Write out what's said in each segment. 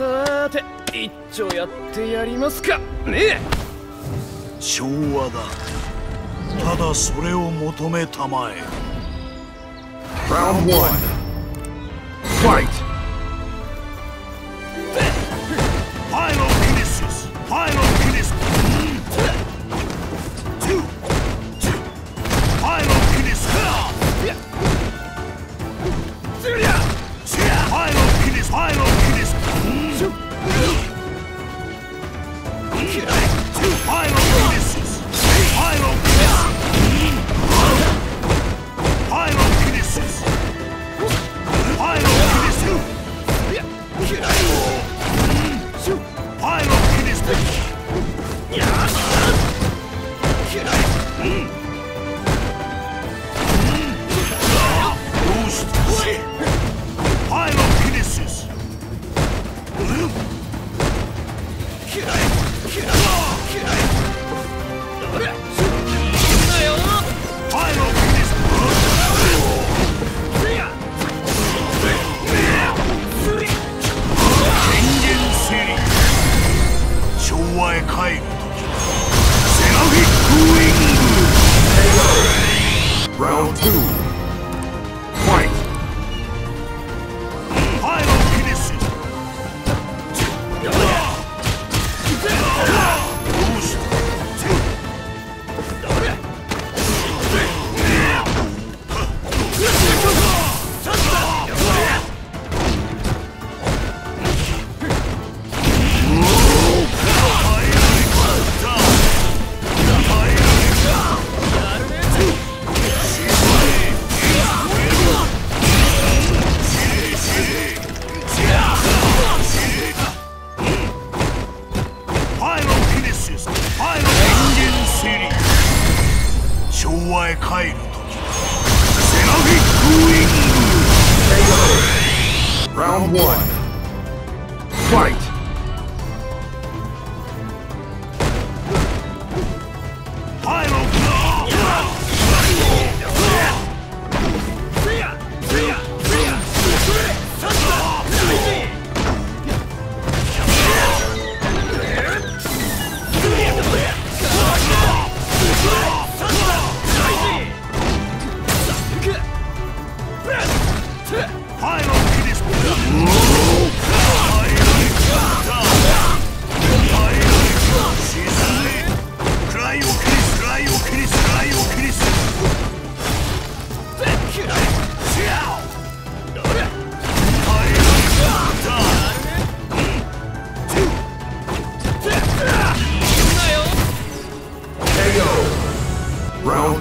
さて一丁やってやりますかね昭和だただそれを求めたまえ Round 1 Fight! two. 昭和へ帰る時セラフィックウィング Round one. Fight!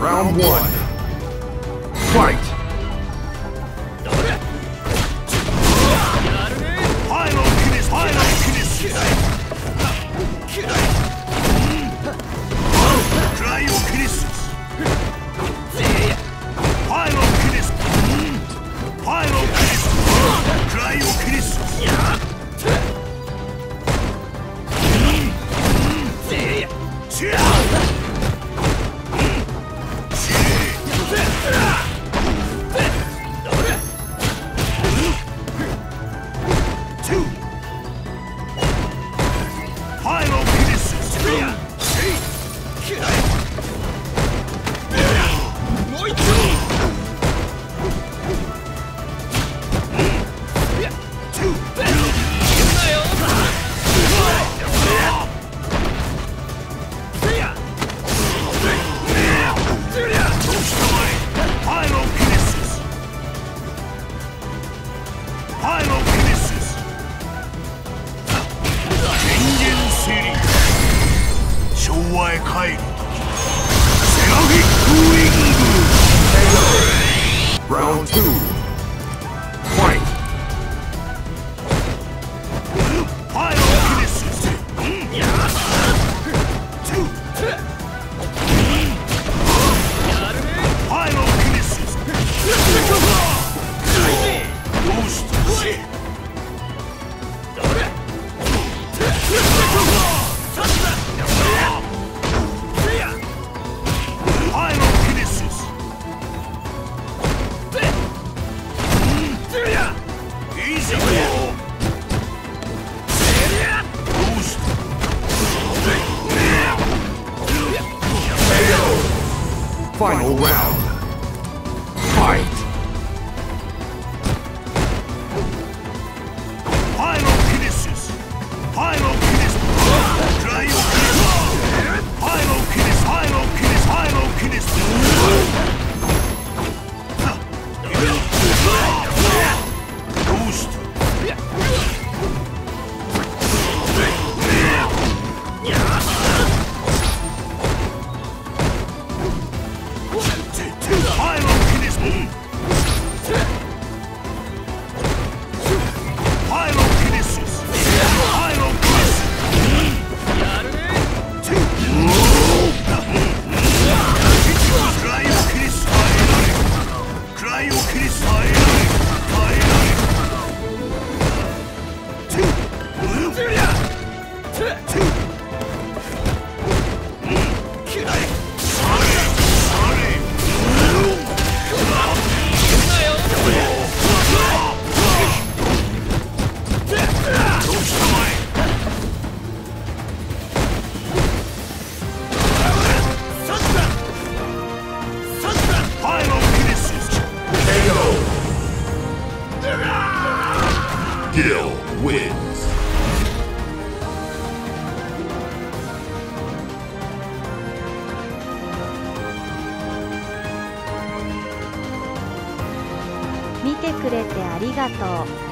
Round one. Fight! お前帰る Final round. Fight! くれてありがとう